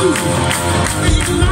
Ignite